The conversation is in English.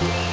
Yeah.